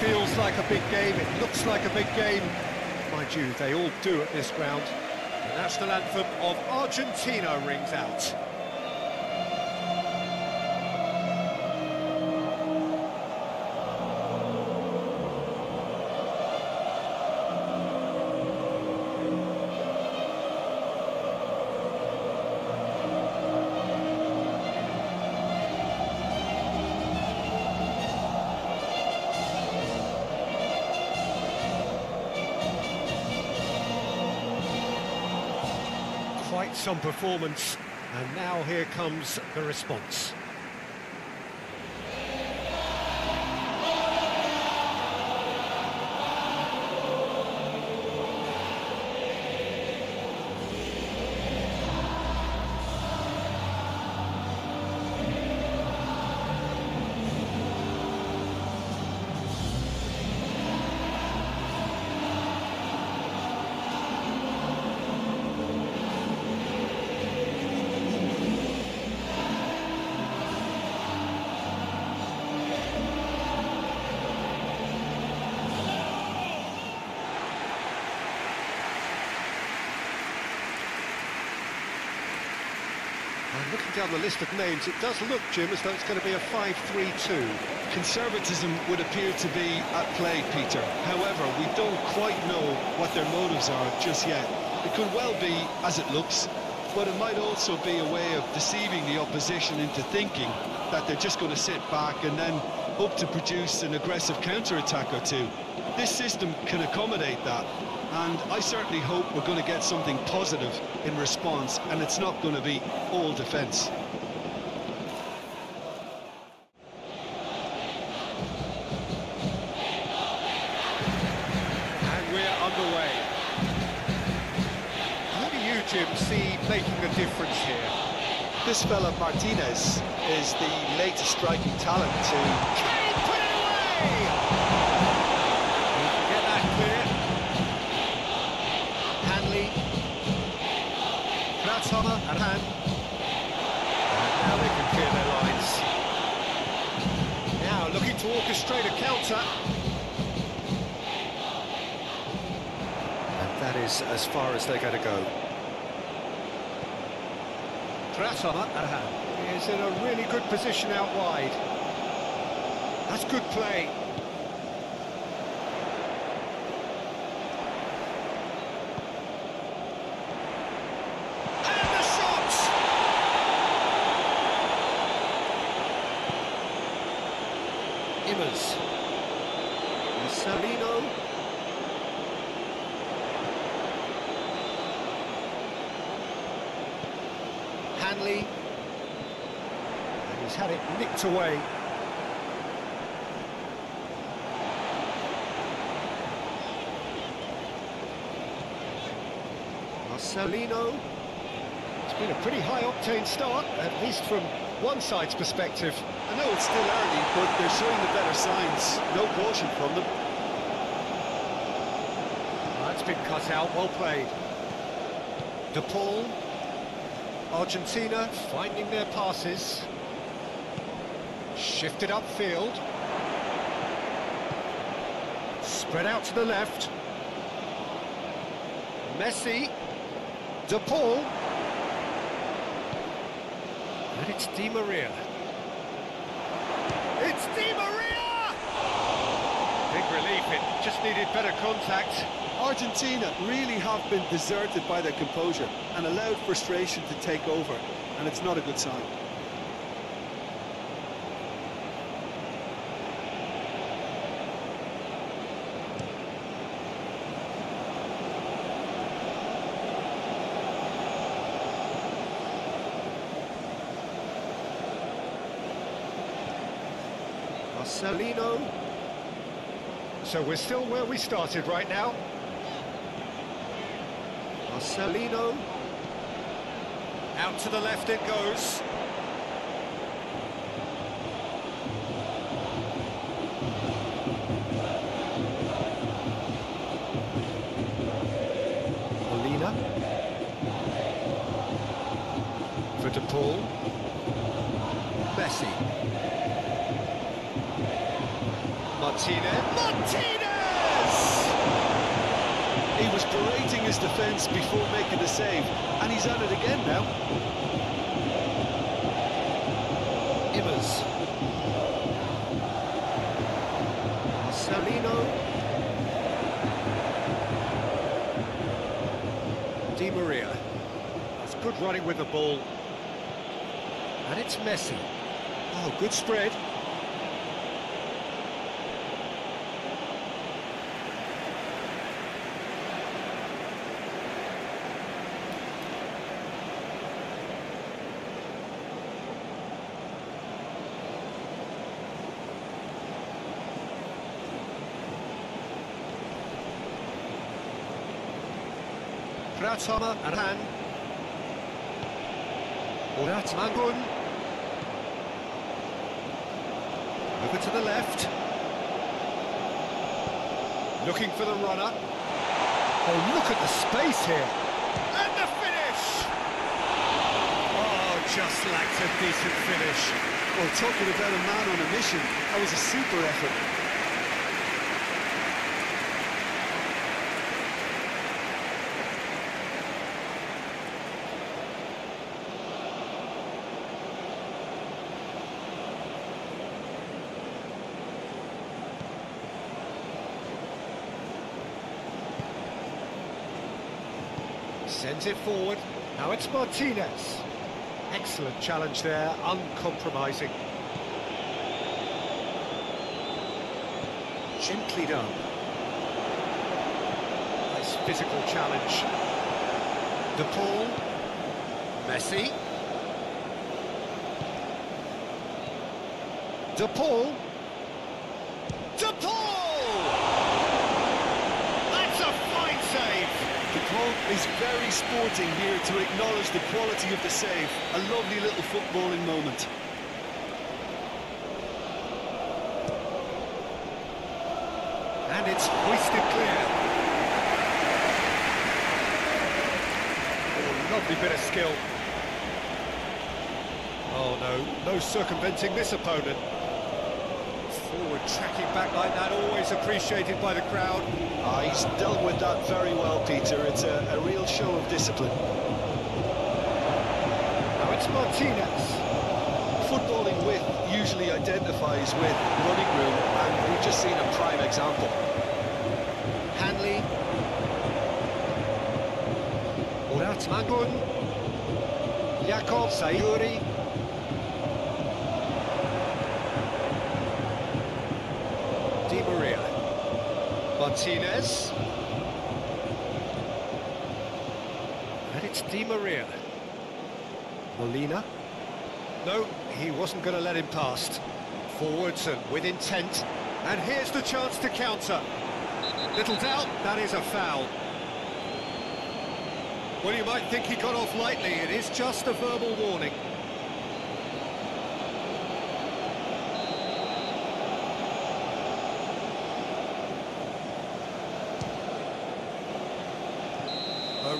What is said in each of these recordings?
feels like a big game, it looks like a big game. Mind you, they all do at this ground. The national anthem of Argentina rings out. Some performance, and now here comes the response. And looking down the list of names, it does look, Jim, as though it's going to be a 5-3-2. Conservatism would appear to be at play, Peter. However, we don't quite know what their motives are just yet. It could well be as it looks, but it might also be a way of deceiving the opposition into thinking that they're just going to sit back and then hope to produce an aggressive counter-attack or two. This system can accommodate that, and I certainly hope we're going to get something positive in response, and it's not going to be all defence. And we're underway. Who do you, Jim, see making the difference here? This fella Martinez is the latest striking talent to Kratzhammer and now they can clear their lines. Now looking to orchestrate a counter. And that is as far as they're going to go. Han. Is in a really good position out wide. That's good play. And the shot! Immers. Marselino. Hanley. And he's had it nicked away. Marselino. It's been a pretty high-octane start, at least from one side's perspective. I know it's still early, but they're showing the better signs. No caution from them. That's been cut out, well played. De Paul. Argentina finding their passes. Shifted upfield. Spread out to the left. Messi. De Paul. And it's Di Maria. It's Di Maria! Big relief, it just needed better contact. Argentina really have been deserted by their composure and allowed frustration to take over, and it's not a good sign. Marselino. So we're still where we started right now. Marselino. Out to the left it goes. He's at it again now. Immers. Marselino. Di Maria. That's good running with the ball. And it's Messi. Oh, good spread. Pratama Arhan. Oratmangoen. Over to the left. Looking for the runner. Oh, look at the space here. And the finish! Oh, just lacked a decent finish. Well, talking about a man on a mission, that was a super effort. Sends it forward. Now it's Martinez. Excellent challenge there, uncompromising. Gently done. Nice physical challenge. De Paul. Messi. De Paul. De Paul! That's a fine save! Is very sporting here to acknowledge the quality of the save. A lovely little footballing moment. And it's hoisted clear. Oh, lovely bit of skill. Oh no, no circumventing this opponent. Tracking back like that, always appreciated by the crowd. Ah, he's dealt with that very well, Peter. It's a, a real show of discipline. Now it's Martinez. Footballing with usually identifies with running room, and we've just seen a prime example. Hanley. Murat Magun. Yakob Sayuri. Di Maria. Martinez. And it's Di Maria. Molina. No, he wasn't going to let him past. Forwards and with intent. And here's the chance to counter. Little doubt, that is a foul. Well, you might think he got off lightly. It is just a verbal warning. A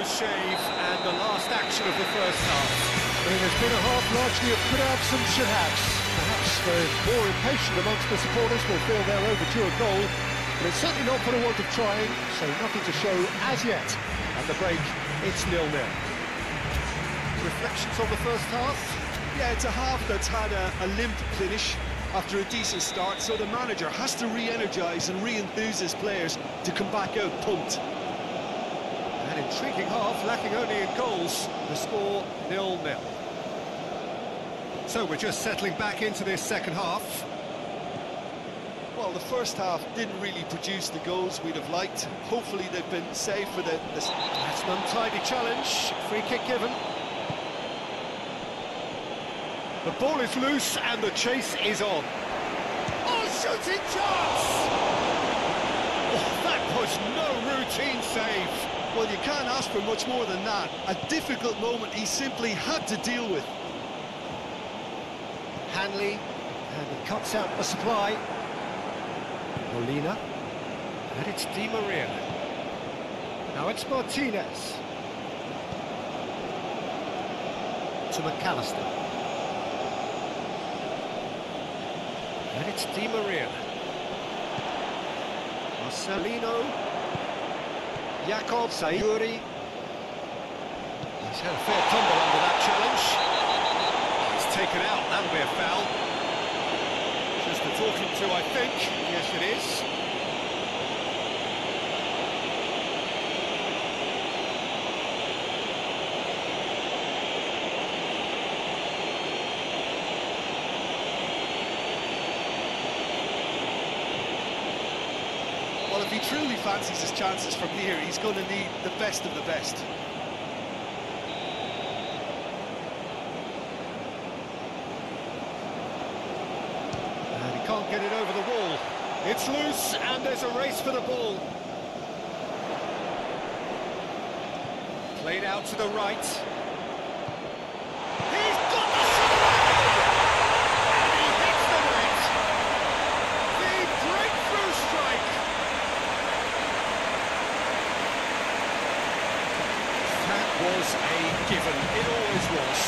shave and the last action of the first half. I mean, It has been a half largely of could haves and should haves. Perhaps the more impatient amongst the supporters will feel their overdue a goal, but it's certainly not for the want of trying, so nothing to show as yet. At the break, it's nil-nil. Reflections on the first half? Yeah, it's a half that's had a, a limp finish after a decent start, so the manager has to re-energise and re-enthuse his players to come back out pumped. Intriguing half, lacking only in goals. The score nil-nil. So we're just settling back into this second half. Well, the first half didn't really produce the goals we'd have liked. Hopefully they've been saved for the... the... That's an untidy challenge. Free kick given. The ball is loose and the chase is on. Oh, shooting chance! Oh, That's no routine save. Well, you can't ask for much more than that. A difficult moment he simply had to deal with. Hanley, and he cuts out the supply. Molina, and it's Di Maria. Now it's Martinez. To Mac Allister. And it's Di Maria. Marselino. Yakob Sayuri. He's had a fair tumble under that challenge. He's taken out, that'll be a foul. Just a talking to, I think. Yes, it is. Well, if he truly fancies his chances from here, he's going to need the best of the best. And he can't get it over the wall. It's loose, and there's a race for the ball. Played out to the right. He's got the shot! And he hits the net! The breakthrough strike! That was a given. It always was.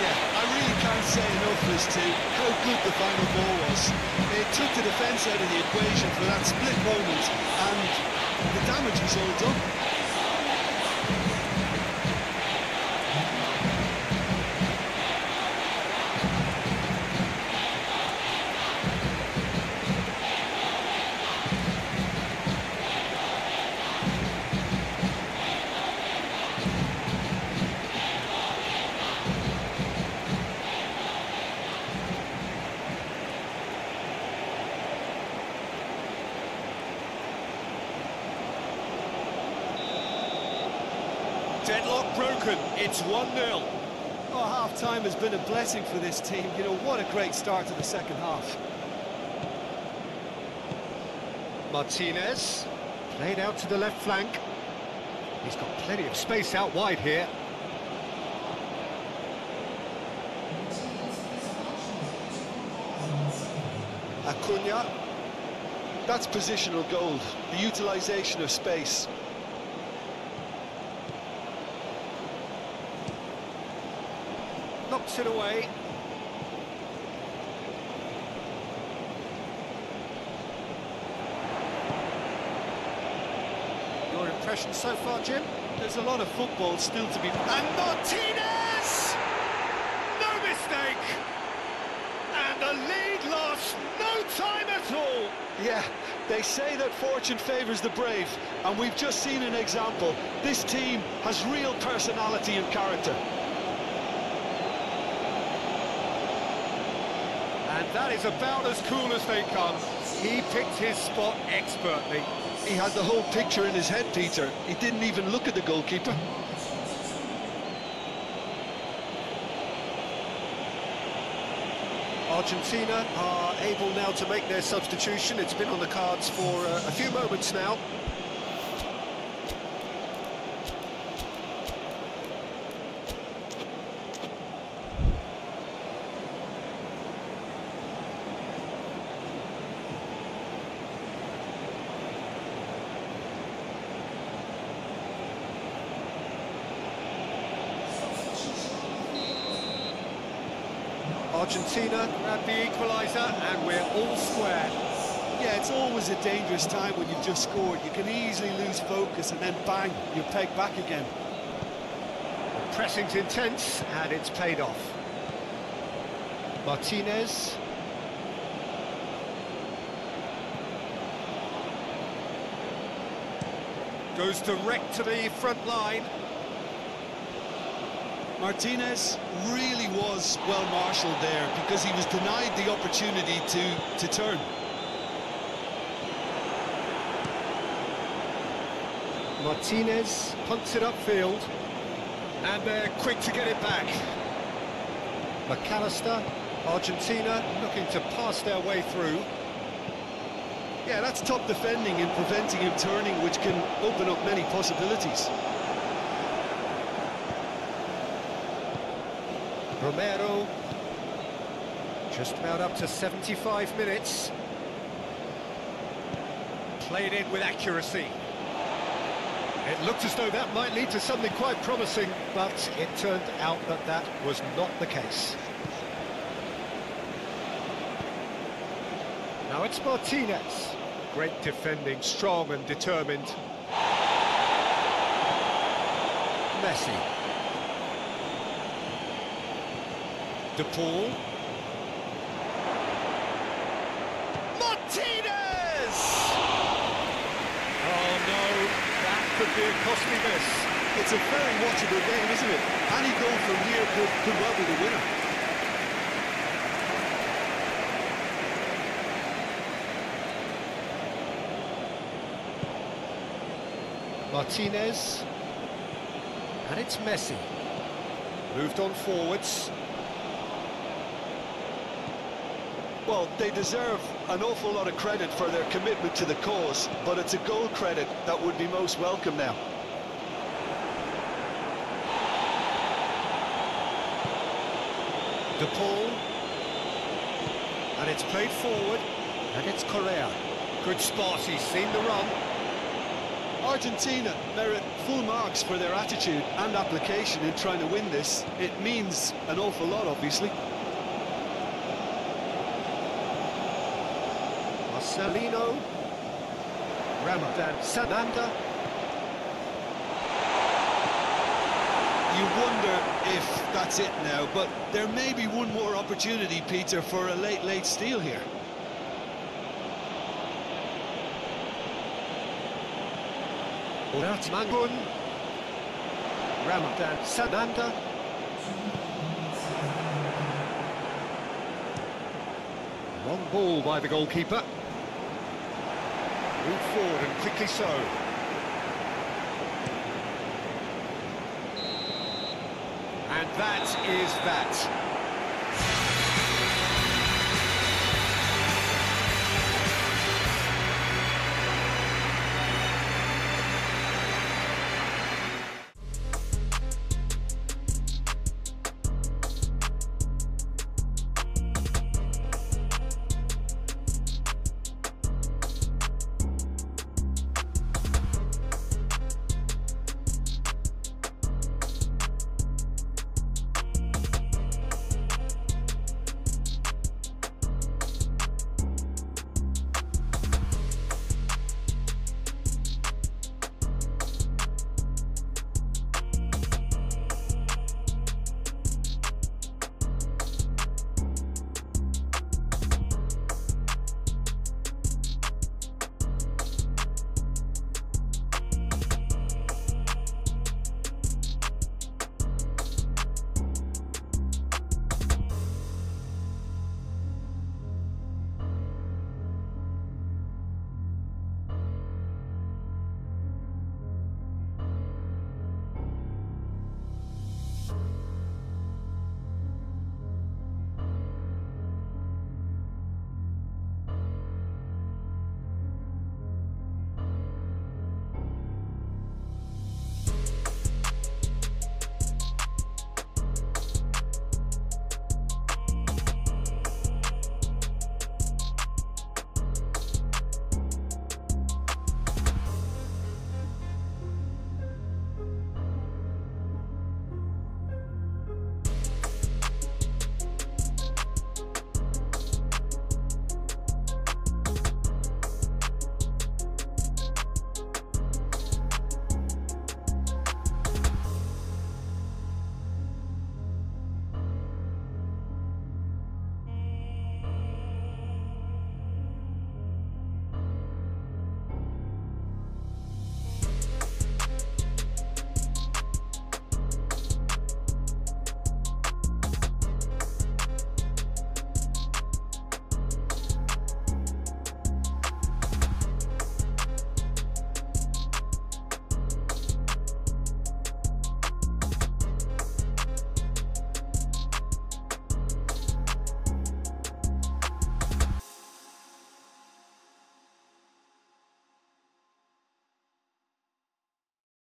Yeah, I really can't say enough as to how good the final ball was. It took out of the equation for that split moment, and the damage was all done. It's 1-0. Oh, half-time has been a blessing for this team. You know, what a great start to the second half. Martinez, played out to the left flank. He's got plenty of space out wide here. Acuna, that's positional gold, the utilisation of space. It away. Your impression so far, Jim? There's a lot of football still to be... And Martinez! No mistake! And the lead lost no time at all! Yeah, they say that fortune favours the brave, and we've just seen an example. This team has real personality and character. That is about as cool as they come. He picked his spot expertly. He had the whole picture in his head, Peter. He didn't even look at the goalkeeper. Argentina are able now to make their substitution. It's been on the cards for uh, a few moments now. Argentina Grab the equaliser, and we're all square. Yeah, it's always a dangerous time when you've just scored. You can easily lose focus and then bang, you're pegged back again. The Pressing's intense, and it's paid off. Martinez. Goes direct to the front line. Martinez really was well marshalled there because he was denied the opportunity to, to turn. Martinez punts it upfield. And they're quick to get it back. Mac Allister, Argentina looking to pass their way through. Yeah, that's top defending and preventing him turning, which can open up many possibilities. Romero. Just about up to 75 minutes. Played in with accuracy. It looked as though that might lead to something quite promising, but it turned out that that was not the case. Now it's Martinez. Great defending, strong and determined. Messi. De Paul. Martinez! Oh no, that could be a costly miss. It's a very watchable game, isn't it? Any goal from here could, could well be the winner. Martinez. And it's Messi. Moved on forwards. Well, they deserve an awful lot of credit for their commitment to the cause, but it's a goal credit that would be most welcome now. De Paul. And it's played forward. And it's Correa. Good spot, he's seen the run. Argentina merit full marks for their attitude and application in trying to win this. It means an awful lot, obviously. Marselino. Ramadhan Sananta. You wonder if that's it now, but there may be one more opportunity, Peter, for a late, late steal here. Murat Mangun. Ramadhan Sananta. Long ball by the goalkeeper. Move forward and quickly so. And that is that.